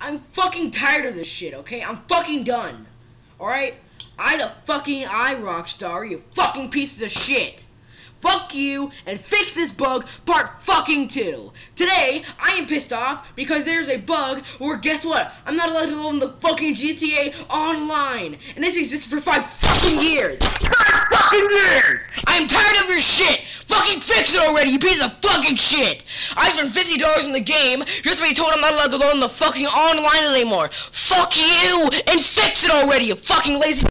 I'm fucking tired of this shit, okay? I'm fucking done. Alright? I the fucking I Rockstar, you fucking pieces of shit. Fuck you and fix this bug part fucking two. Today, I am pissed off because there's a bug where guess what? I'm not allowed to load the fucking GTA online. And this exists for five fucking years. Five fucking years! I'm tired of your shit! Fucking fix it already, you piece of fucking shit! I spent $50 in the game just to be told I'm not allowed to load the fucking online anymore. Fuck you and fix it already, you fucking lazy